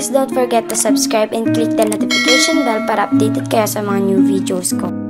please don't forget to subscribe and click the notification bell para updated kayo sa mga new videos ko.